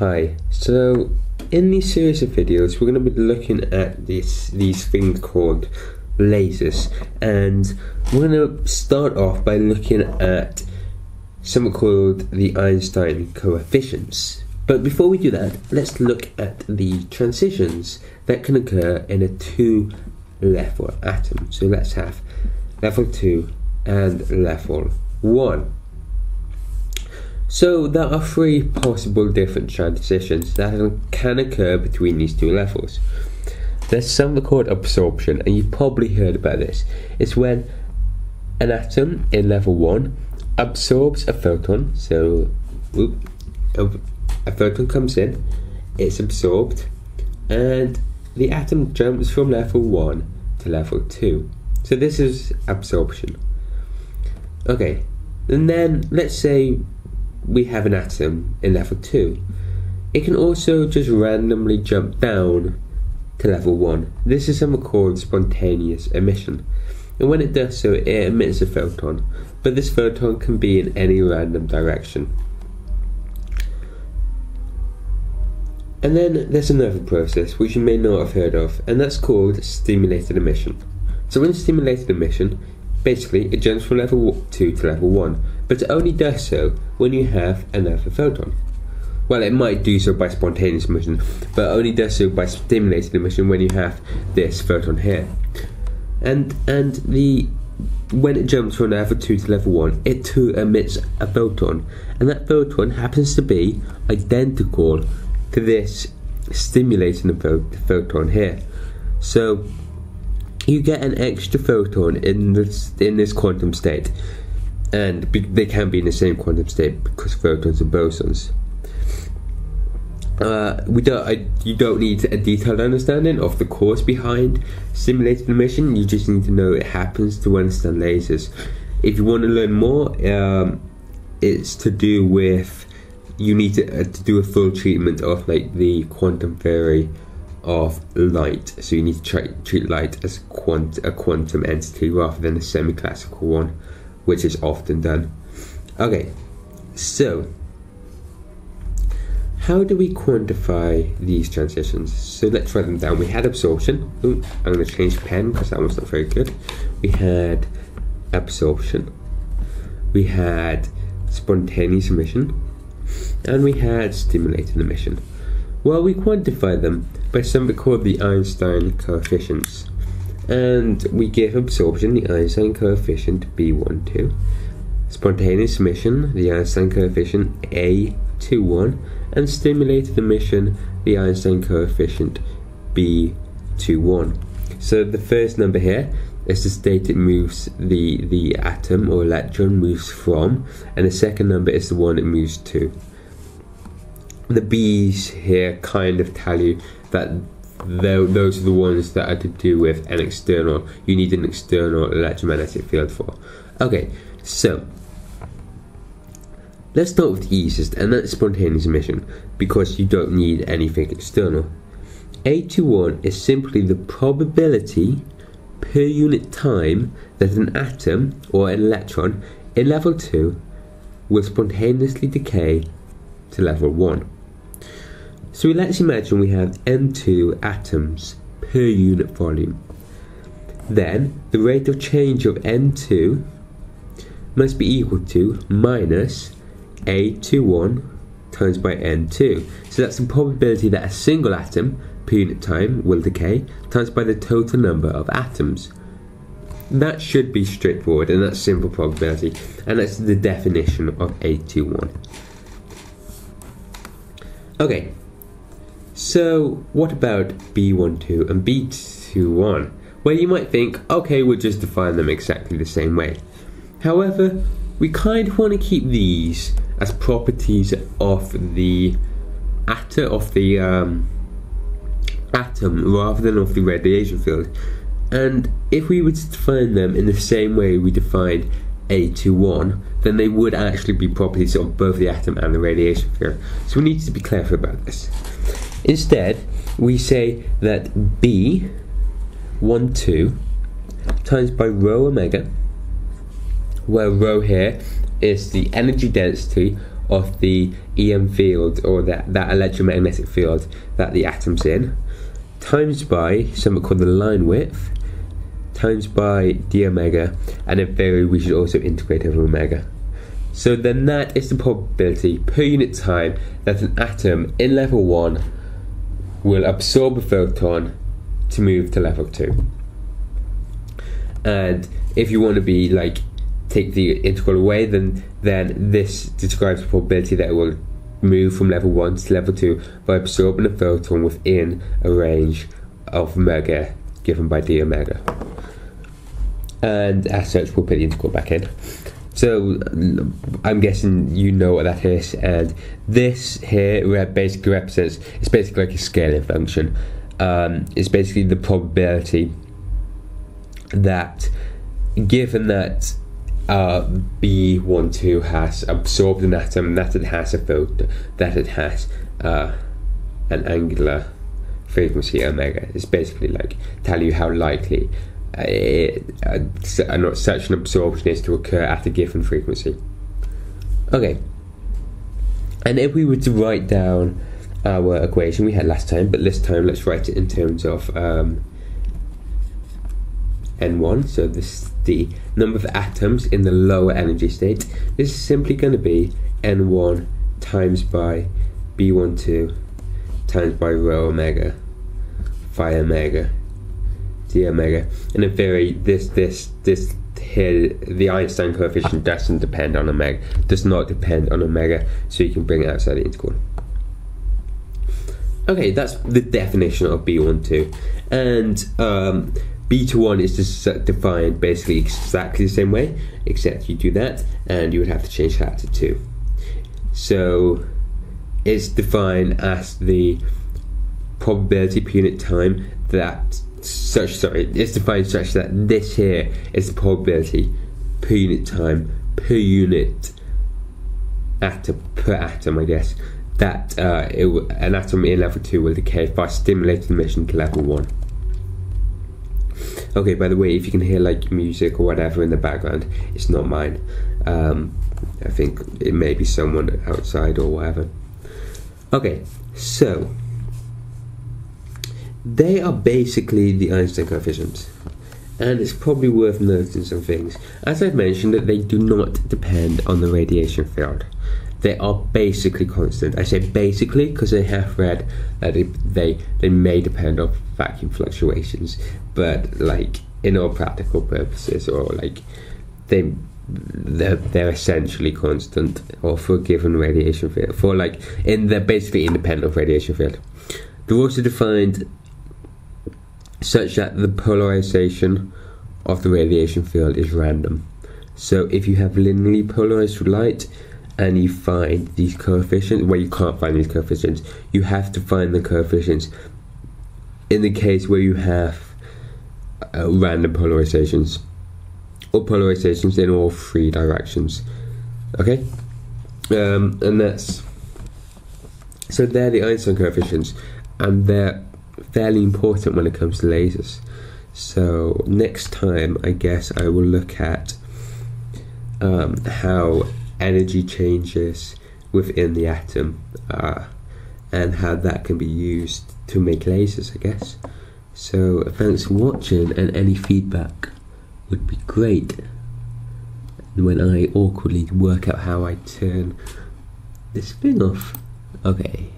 Hi, so in this series of videos we're going to be looking at this, these things called lasers and we're going to start off by looking at something called the Einstein coefficients. But before we do that, let's look at the transitions that can occur in a two level atom. So let's have level 2 and level 1. So there are three possible different transitions that can occur between these two levels. There's something called absorption, and you've probably heard about this. It's when an atom in level 1 absorbs a photon, so whoop, a photon comes in, it's absorbed, and the atom jumps from level 1 to level 2. So this is absorption. Okay, and then let's say we have an atom in level 2. It can also just randomly jump down to level 1. This is something called spontaneous emission. And when it does so, it emits a photon, but this photon can be in any random direction. And then there's another process which you may not have heard of, and that's called stimulated emission. So in stimulated emission, basically it jumps from level 2 to level 1, but it only does so when you have another photon. Well, it might do so by spontaneous emission, but only does so by stimulated emission when you have this photon here. And and the when it jumps from level 2 to level 1, it too emits a photon, and that photon happens to be identical to this stimulating photon here. So you get an extra photon in this in this quantum state, and they can be in the same quantum state because photons are bosons. Uh, we don't. I, you don't need a detailed understanding of the cause behind stimulated emission. You just need to know it happens to understand lasers. If you want to learn more, um, it's to do with you need to, uh, to do a full treatment of like the quantum theory of light. So you need to try, treat light as quant, a quantum entity rather than a semi-classical one, which is often done. Okay, so how do we quantify these transitions? So let's write them down. We had absorption. Ooh, I'm going to change pen because that one's not very good. We had absorption. We had spontaneous emission and we had stimulated emission. Well, we quantify them by something called the Einstein coefficients. And we give absorption the Einstein coefficient B12, spontaneous emission the Einstein coefficient A21, and stimulated emission the Einstein coefficient B21. So the first number here is the state it moves the, the atom or electron moves from, and the second number is the one it moves to the B's here kind of tell you that those are the ones that are to do with an external, you need an external electromagnetic field for. Okay, so let's start with the easiest, and that's spontaneous emission, because you don't need anything external. A21 is simply the probability per unit time that an atom or an electron in level 2 will spontaneously decay to level 1. So let's imagine we have N2 atoms per unit volume. Then the rate of change of N2 must be equal to minus A21 times by N2. So that's the probability that a single atom per unit time will decay times by the total number of atoms. That should be straightforward and that's simple probability and that's the definition of A21. Okay, so, what about B12 and B21? Well, you might think, okay, we'll just define them exactly the same way. However, we kind of want to keep these as properties of the atom of the um, atom rather than of the radiation field. And if we were to define them in the same way we defined A21, then they would actually be properties of both the atom and the radiation field. So we need to be careful about this. Instead, we say that B 1 2 times by rho omega, where rho here is the energy density of the EM field or that, that electromagnetic field that the atom's in times by something called the line width times by d omega and in theory we should also integrate over omega. So then that is the probability per unit time that an atom in level 1 will absorb a photon to move to level 2. And if you want to be like take the integral away then then this describes the probability that it will move from level 1 to level 2 by absorbing a photon within a range of omega given by d omega. And as such we'll put the integral back in. So I'm guessing you know what that is, and this here basically represents it's basically like a scaling function. Um, it's basically the probability that given that uh, B12 has absorbed an atom, that it has a photon, that it has uh, an angular frequency omega. It's basically like tell you how likely uh, such an absorption is to occur at a given frequency. Okay, and if we were to write down our equation we had last time, but this time let's write it in terms of um, n1. So this is the number of atoms in the lower energy state. This is simply going to be n1 times by b12 times by rho omega phi omega d omega. And in theory, this this this here the Einstein coefficient doesn't depend on omega, does not depend on omega, so you can bring it outside the integral. Okay, that's the definition of B12, and um, B21 is just defined basically exactly the same way, except you do that, and you would have to change that to two. So it's defined as the probability per unit time that such sorry it's defined such that this here is the probability per unit time per unit atom per atom I guess that uh, it, an atom in level 2 will decay by stimulating emission to level 1 okay by the way if you can hear like music or whatever in the background it's not mine. Um, I think it may be someone outside or whatever. Okay so they are basically the Einstein coefficients. And it's probably worth noting some things. As I've mentioned, that they do not depend on the radiation field. They are basically constant. I say basically because I have read that they, they they may depend on vacuum fluctuations, but like in all practical purposes, or like they they're, they're essentially constant or for a given radiation field for like in they're basically independent of radiation field they're also defined such that the polarization of the radiation field is random. So if you have linearly polarized light and you find these coefficients, well, you can't find these coefficients, you have to find the coefficients in the case where you have uh, random polarizations or polarizations in all three directions. Okay? Um, and that's so they're the Einstein coefficients, and they're fairly important when it comes to lasers. So next time, I guess I will look at um, how energy changes within the atom uh, and how that can be used to make lasers, I guess. So thanks for watching, and any feedback would be great. When I awkwardly work out how I turn this thing off, okay.